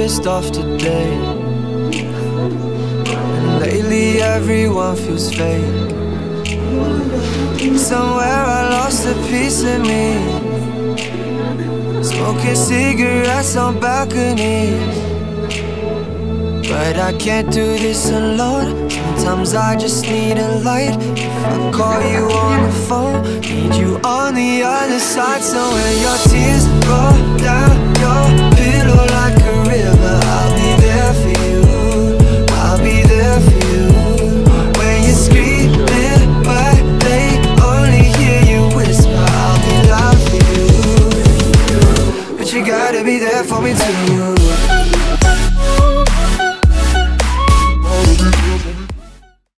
pissed off today. And lately everyone feels fake. Somewhere I lost a piece of me. Smoking cigarettes on balconies. But I can't do this alone. Sometimes I just need a light. If I call you on the phone Need you on the other side. So when your tears roll down you gotta be there for me too.